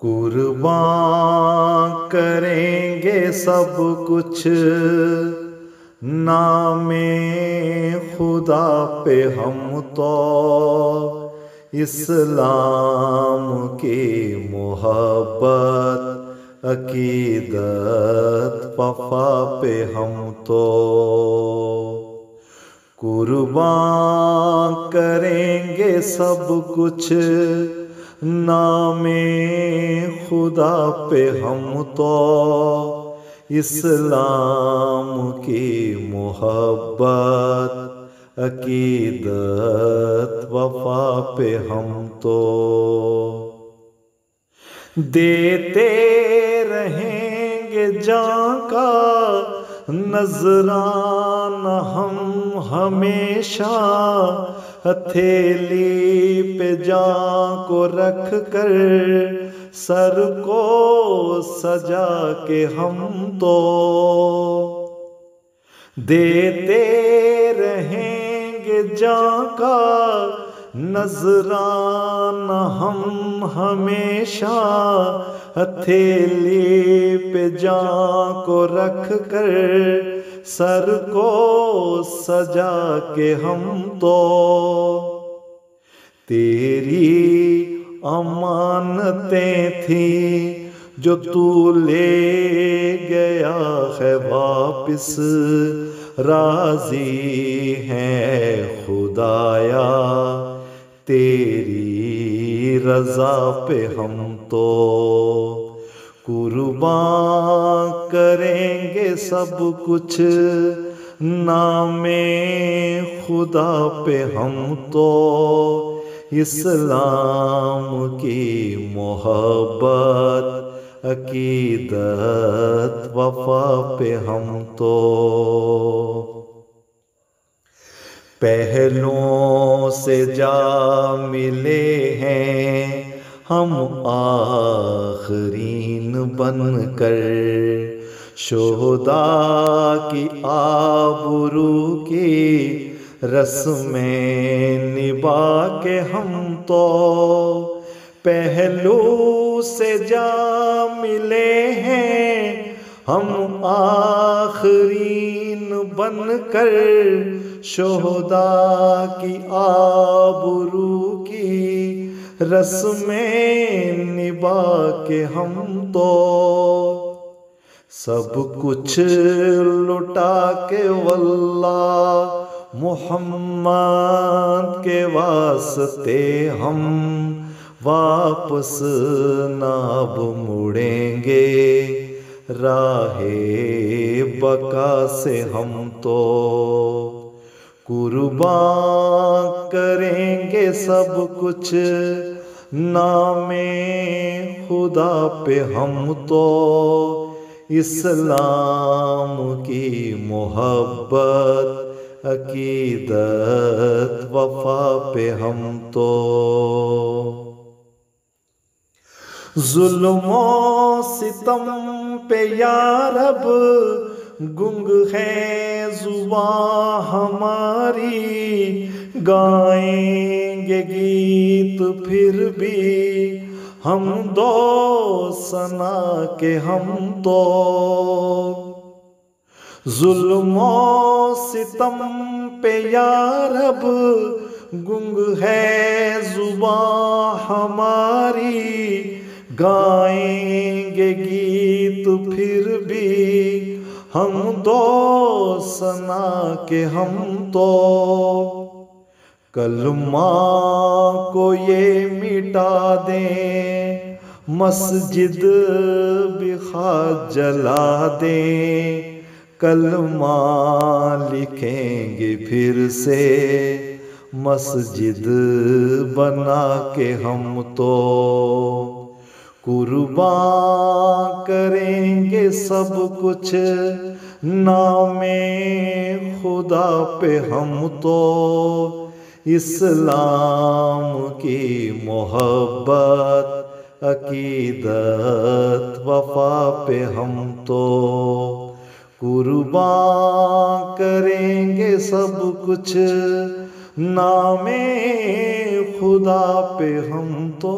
कुर्बान करेंगे सब कुछ। नामे खुदा पे हम तो इस्लाम की मोहब्बत, अकीदत पफा पे हम तो। कुर्बान करेंगे सब कुछ। नामे खुदा पे हम तो इस्लाम की मोहब्बत, अकीदत, वफा पे हम तो देते रहेंगे जा का नजरान हम हमेशा, हथेली जा को रख कर सर को सजा के हम तो देते रहेंगे जा का नजरान हम हमेशा हथेली पे जा को रख कर सर को सजा के हम तो तेरी अमानतें थी, जो तू ले गया है वापिस। राज़ी है खुदाया, तेरी रजा पे हम तो कुर्बान करेंगे सब कुछ। नामे खुदा पे हम तो इस्लाम की मोहब्बत, अकीदत, वफा पे हम तो पहलों से जा मिले हैं, हम आखरीन बन कर शोदा की आबरू की रस्में निभा के हम तो पहलू से जा मिले हैं। हम आखरीन बन कर शोहदा की आबरू की रस्में निभा के हम तो सब कुछ लुटा के वल्ला मोहम्मद के वास्ते हम वापस नाब मुड़ेंगे। राहे बका से हम तो कुर्बान करेंगे सब कुछ। नामे खुदा पे हम तो इस्लाम की मोहब्बत अकीदत वफा पे हम तो। जुल्मो सितम पे यारब गुंग है जुबा हमारी। गाएँगे गीत फिर भी हम दो, सना के हम तो। जुल्मो सितम पे यारब गुंग है जुबा हमारी। गाएँगे गीत फिर भी, हम दो सना के हम तो। कलमा को ये मिटा दें, मस्जिद बिखा जला दें। कलमा लिखेंगे फिर से। मस्जिद बना के हम तो कुर्बान करेंगे सब कुछ। नामे खुदा पे हम तो इस्लाम की मोहब्बत, अकीदत, वफा पे हम तो कुर्बान करेंगे सब कुछ। नामे खुदा पे हम तो